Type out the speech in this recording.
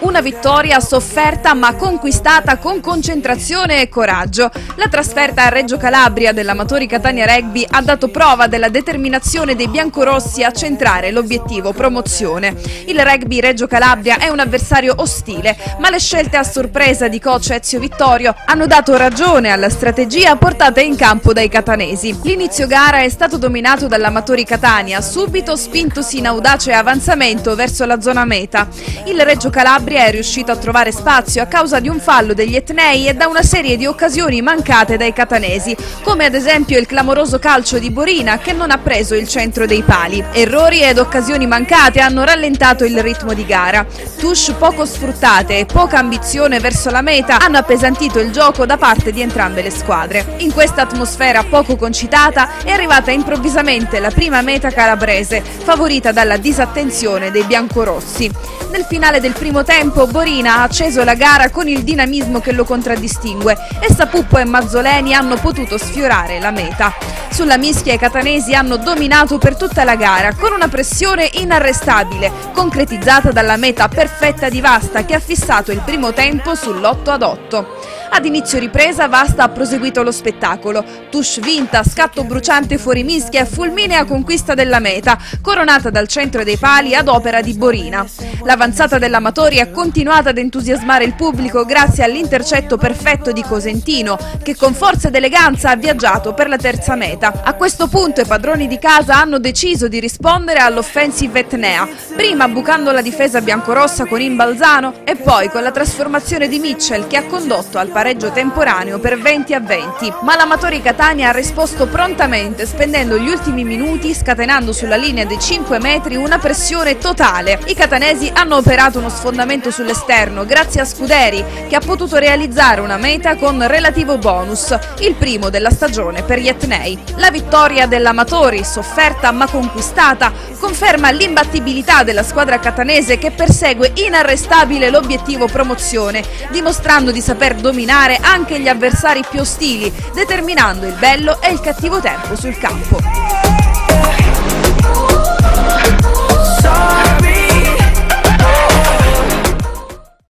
Una vittoria sofferta ma conquistata con concentrazione e coraggio. La trasferta a Reggio Calabria dell'Amatori Catania Rugby ha dato prova della determinazione dei biancorossi a centrare l'obiettivo promozione. Il rugby Reggio Calabria è un avversario ostile, ma le scelte a sorpresa di coach Ezio Vittorio hanno dato ragione alla strategia portata in campo dai catanesi. L'inizio gara è stato dominato dall'Amatori Catania, subito spintosi in audace avanzamento verso la zona meta. Il Reggio Calabria Calabria è riuscito a trovare spazio a causa di un fallo degli etnei e da una serie di occasioni mancate dai catanesi, come ad esempio il clamoroso calcio di Borina che non ha preso il centro dei pali. Errori ed occasioni mancate hanno rallentato il ritmo di gara. Touche poco sfruttate e poca ambizione verso la meta hanno appesantito il gioco da parte di entrambe le squadre. In questa atmosfera poco concitata è arrivata improvvisamente la prima meta calabrese, favorita dalla disattenzione dei biancorossi. Nel finale del primo tempo Borina ha acceso la gara con il dinamismo che lo contraddistingue e Sapuppo e Mazzoleni hanno potuto sfiorare la meta. Sulla mischia i catanesi hanno dominato per tutta la gara con una pressione inarrestabile, concretizzata dalla meta perfetta di Vasta che ha fissato il primo tempo sull'8 ad 8. Ad inizio ripresa Vasta ha proseguito lo spettacolo. Tush vinta, scatto bruciante fuori mischia e fulminea conquista della meta, coronata dal centro dei pali ad opera di Borina. L'avanzata dell'Amatori ha continuato ad entusiasmare il pubblico grazie all'intercetto perfetto di Cosentino, che con forza ed eleganza ha viaggiato per la terza meta. A questo punto i padroni di casa hanno deciso di rispondere all'offensive etnea, prima bucando la difesa biancorossa con Imbalzano e poi con la trasformazione di Mitchell che ha condotto al pareggio temporaneo per 20 a 20, ma l'Amatori Catania ha risposto prontamente spendendo gli ultimi minuti scatenando sulla linea dei 5 metri una pressione totale. I catanesi hanno operato uno sfondamento sull'esterno grazie a Scuderi che ha potuto realizzare una meta con relativo bonus, il primo della stagione per gli etnei. La vittoria dell'Amatori, sofferta ma conquistata, conferma l'imbattibilità della squadra catanese che persegue inarrestabile l'obiettivo promozione, dimostrando di saper dominare eliminare anche gli avversari più ostili, determinando il bello e il cattivo tempo sul campo.